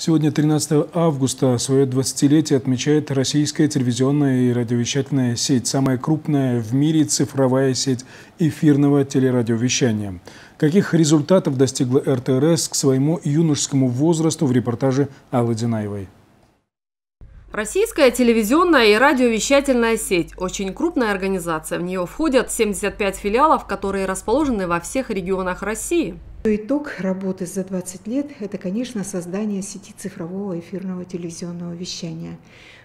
Сегодня, 13 августа, свое 20-летие отмечает российская телевизионная и радиовещательная сеть, самая крупная в мире цифровая сеть эфирного телерадиовещания. Каких результатов достигла РТРС к своему юношескому возрасту в репортаже Аллы Динаевой? Российская телевизионная и радиовещательная сеть – очень крупная организация. В нее входят 75 филиалов, которые расположены во всех регионах России. Итог работы за 20 лет – это, конечно, создание сети цифрового эфирного телевизионного вещания.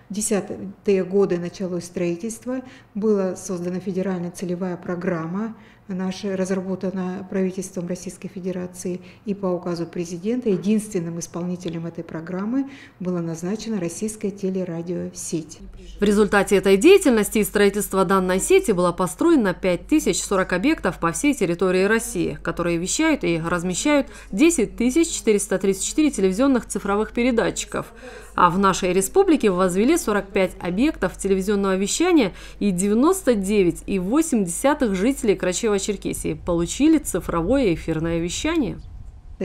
Десятые годы началось строительство, была создана федеральная целевая программа, наша разработана правительством Российской Федерации и по указу президента единственным исполнителем этой программы была назначена российская телерадиосеть. В результате этой деятельности и строительства данной сети было построено 5040 объектов по всей территории России, которые вещают и размещают 10 434 телевизионных цифровых передатчиков. А в нашей республике возвели 45 объектов телевизионного вещания и 99,8 жителей Крачева-Черкесии получили цифровое эфирное вещание.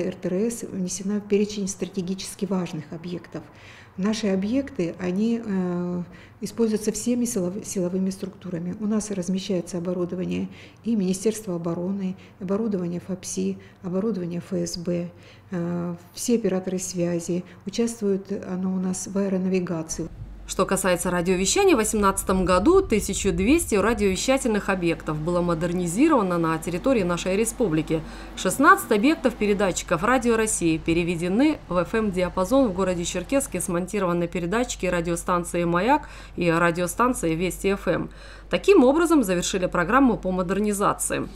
РТРС внесена в перечень стратегически важных объектов. Наши объекты, они э, используются всеми силовыми структурами. У нас размещается оборудование и Министерства обороны, оборудование ФАПСИ, оборудование ФСБ, э, все операторы связи. Участвует оно у нас в аэронавигации. Что касается радиовещания, в 2018 году 1200 радиовещательных объектов было модернизировано на территории нашей республики. 16 объектов передатчиков «Радио России» переведены в FM-диапазон в городе Черкесске смонтированы передатчики радиостанции «Маяк» и радиостанции «Вести ФМ». Таким образом завершили программу по модернизации.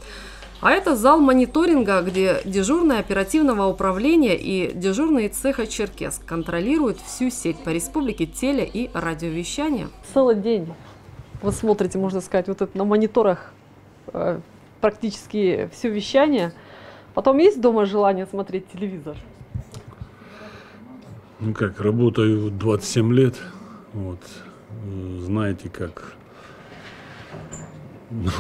А это зал мониторинга, где дежурное оперативного управления и дежурные цеха Черкесск контролируют всю сеть по республике теле- и радиовещания. Целый день вы смотрите, можно сказать, вот это на мониторах э, практически все вещание. Потом есть дома желание смотреть телевизор? Ну как, работаю 27 лет. Вот. Знаете, как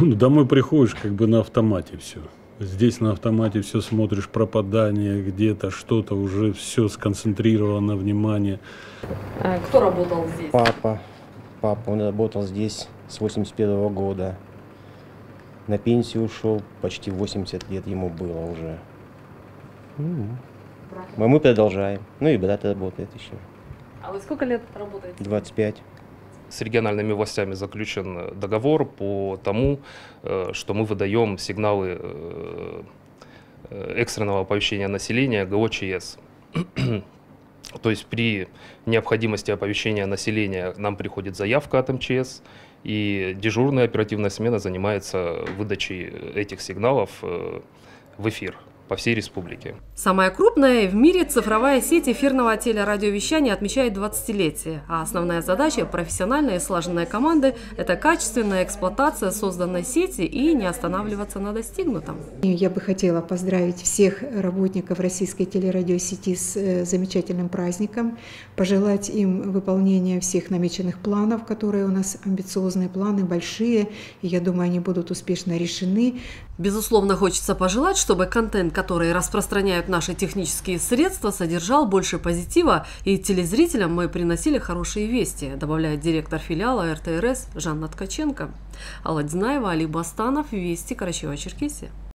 ну, домой приходишь как бы на автомате все. Здесь на автомате все смотришь, пропадание где-то, что-то, уже все сконцентрировано, внимание. А кто работал здесь? Папа. Папа, он работал здесь с 81 -го года. На пенсию ушел, почти 80 лет ему было уже. А мы продолжаем. Ну и брат работает еще. А вы сколько лет работаете? 25 с региональными властями заключен договор по тому, э, что мы выдаем сигналы э, экстренного оповещения населения ГОЧС. То есть при необходимости оповещения населения нам приходит заявка от МЧС, и дежурная оперативная смена занимается выдачей этих сигналов э, в эфир по всей республике. Самая крупная в мире цифровая сеть эфирного телерадиовещания отмечает 20-летие, а основная задача профессиональной и слаженной команды – это качественная эксплуатация созданной сети и не останавливаться на достигнутом. Я бы хотела поздравить всех работников российской телерадиосети с э, замечательным праздником, пожелать им выполнения всех намеченных планов, которые у нас амбициозные планы, большие, и я думаю, они будут успешно решены. Безусловно, хочется пожелать, чтобы контент, которые распространяют наши технические средства, содержал больше позитива, и телезрителям мы приносили хорошие вести, добавляет директор филиала РТРС Жанна Ткаченко. Алла Динаева, Али Бастанов, Вести, Карачева-Черкесия.